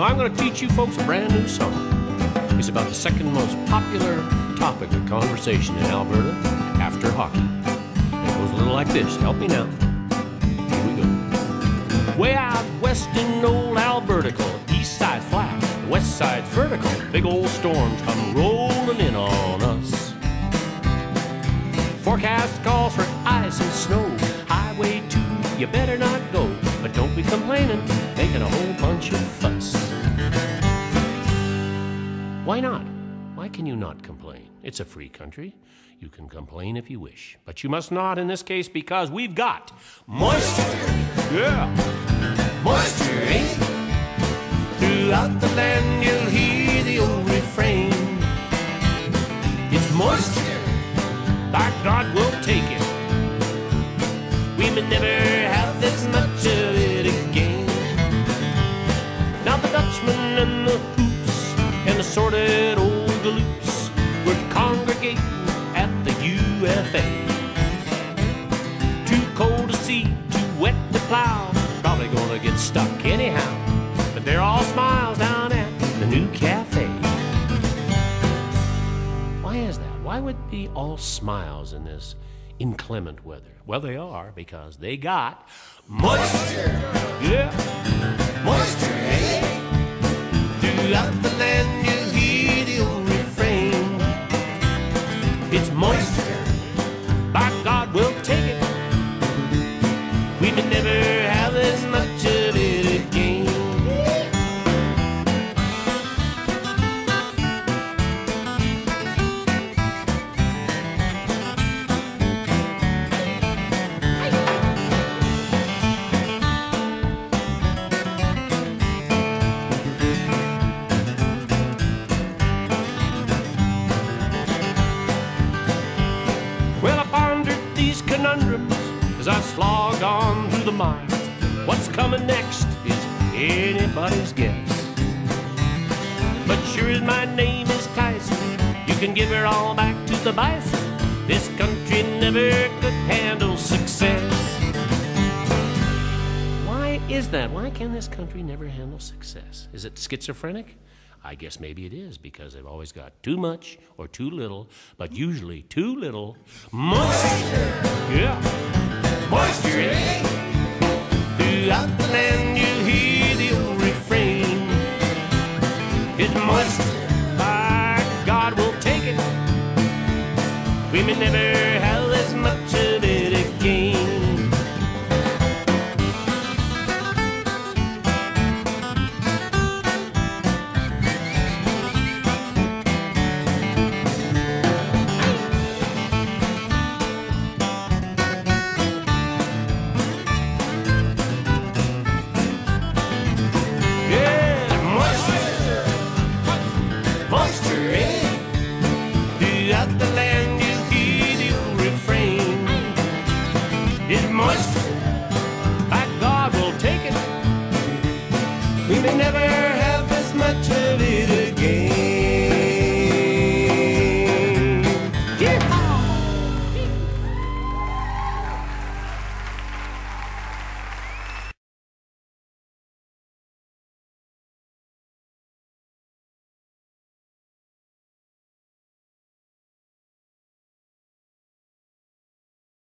Now, I'm going to teach you folks a brand new song. It's about the second most popular topic of conversation in Alberta after hockey. It goes a little like this. Help me now. Here we go. Way out west in old Alberta, east side flat, west side vertical. Big old storms come rolling in on us. Forecast calls for ice and snow. Highway 2, you better not go. But don't be complaining, making a whole Why not? Why can you not complain? It's a free country. You can complain if you wish. But you must not in this case because we've got moisture. Yeah. Moisture, eh? Throughout the land you'll hear the old refrain. It's moisture. By God, we'll take it. We may never plow. Probably gonna get stuck anyhow. But they're all smiles down at the new cafe. Why is that? Why would be all smiles in this inclement weather? Well, they are because they got moisture. Yeah, moisture. eh? Throughout the land, you hear the old refrain. It's moisture. Never have as much of it again. Well, I pondered these conundrums as I slogged the mines. What's coming next is anybody's guess. But sure as my name is Tyson, you can give her all back to the bison. This country never could handle success. Why is that? Why can this country never handle success? Is it schizophrenic? I guess maybe it is because they've always got too much or too little, but usually too little moisture. Yeah, moisture. It must